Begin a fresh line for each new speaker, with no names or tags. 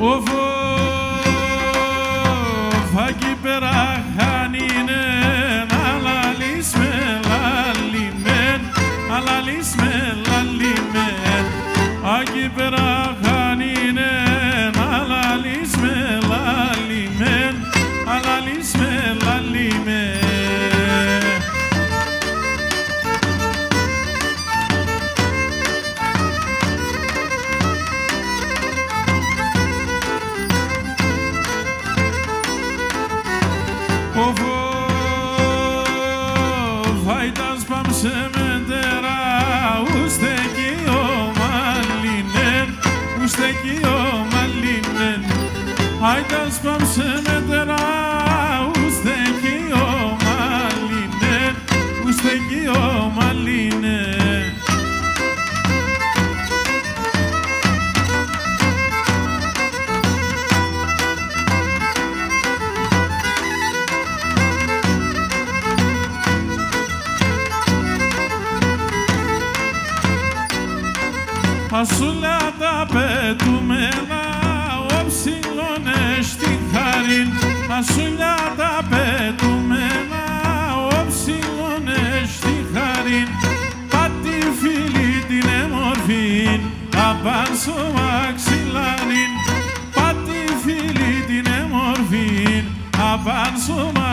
ovo Usteki Απάνσω, μαξιλάνιν, πάτη φίλη την Απάνσω,
μαξιλάνιν.